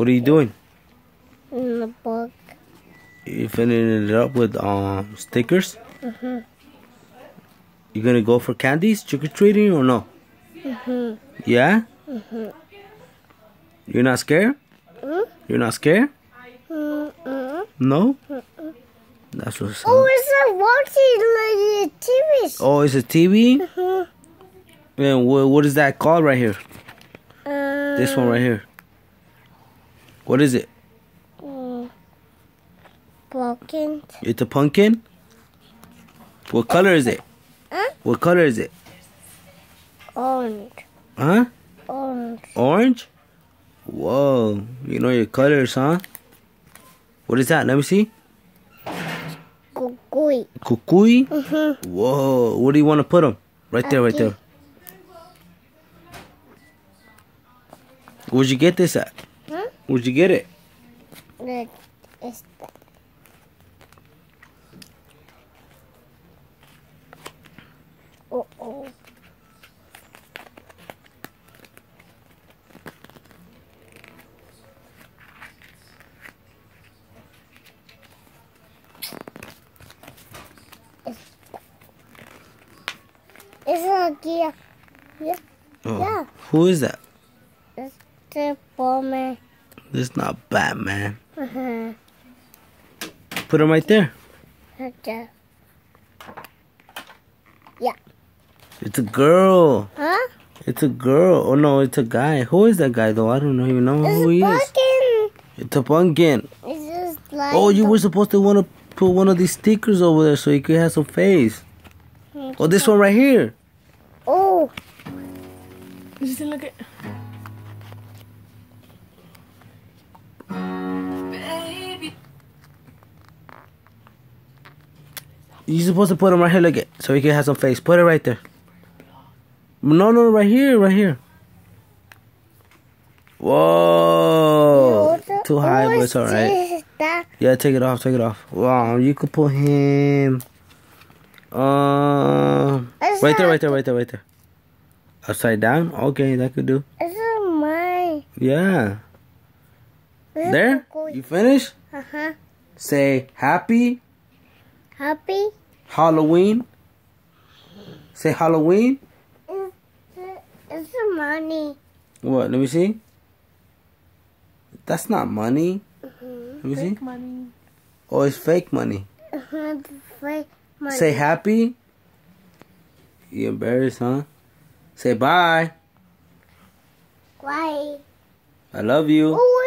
What are you doing? In the book. You filling it up with um stickers? Mhm. You gonna go for candies, trick or treating, or no? Mhm. Yeah. Mhm. You're not scared? Mm? You're not scared? Mm-mm. No. Mm-mm. That's what's Oh, up. it's a watching like a TV. Oh, it's a TV. Mhm. And what what is that called right here? Uh, This one right here. What is it? mm, Broken. It's a pumpkin. What color is it? Huh? What color is it? Orange. Huh? Orange. Orange? Whoa. You know your colors, huh? What is that? Let me see. Kukui. Kukui? Mhm. Whoa. What do you want to put them? Right there, right there. Where'd you get this at? Where'd you get it? That. Oh oh. It's a gear. Yeah, Oh. Yeah. Who is that? it's the bomber. This is not Batman. Uh-huh. Put him right there. Okay. Yeah. It's a girl. Huh? It's a girl. Oh no, it's a guy. Who is that guy though? I don't even know It's who he is. It's a pumpkin. It's just like. Oh, you were supposed to want to put one of these stickers over there so you could have some face. Oh, this one right here. Oh, Just look at. You're supposed to put them right here, look it, so he can have some face. Put it right there. No, no, right here, right here. Whoa, too high, but it's alright. Yeah, take it off, take it off. Wow, you could put him. It's right there, right there, right there, right there. Upside down. Okay, that could do. It's not mine. Yeah. There. You finished? Uh huh. Say happy Happy. Halloween. Say Halloween. It's, it's the money. What? Let me see. That's not money. Let me see. Fake money. Oh, it's fake money. Uh-huh, fake money. Say happy. You embarrassed, huh? Say bye. Why? I love you. Oh,